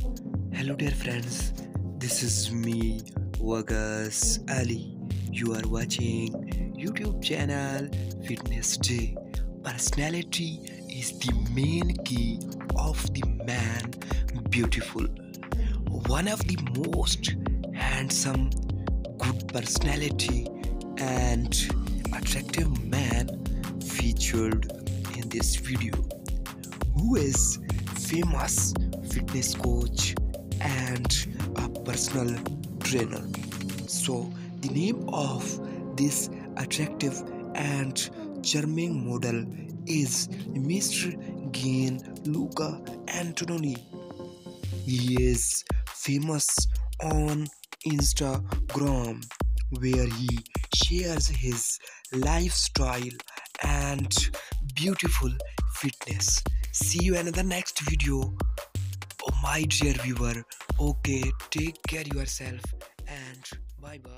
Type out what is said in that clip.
Hello, dear friends. This is me, Waqas Ali. You are watching YouTube channel Fitness Day. Personality is the main key of the man beautiful. One of the most handsome, good personality and attractive man featured in this video who is famous fitness coach and a personal trainer. So, the name of this attractive and charming model is Mr. Gianluca Antonelli. He is famous on Instagram where he shares his lifestyle and beautiful fitness. See you in the next video. Oh my dear viewer. Okay, take care yourself and bye bye.